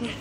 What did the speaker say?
Yeah.